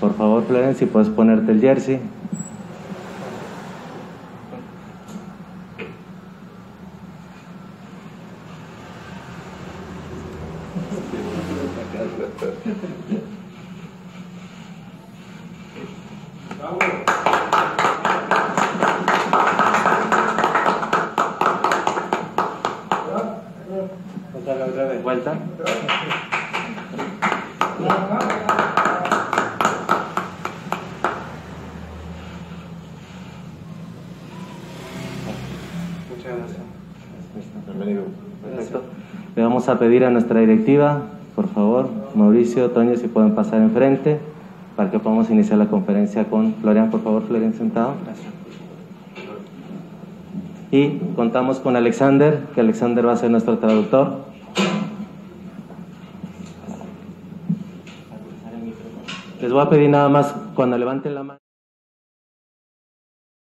Por favor, Florence, si puedes ponerte el jersey. Vuelta. Muchas gracias. Bienvenido. Perfecto. Le vamos a pedir a nuestra directiva, por favor, Mauricio, Toño, si pueden pasar enfrente para que podamos iniciar la conferencia con Florian. Por favor, Florian, sentado. Gracias. Contamos con Alexander, que Alexander va a ser nuestro traductor. Les voy a pedir nada más cuando levanten la mano.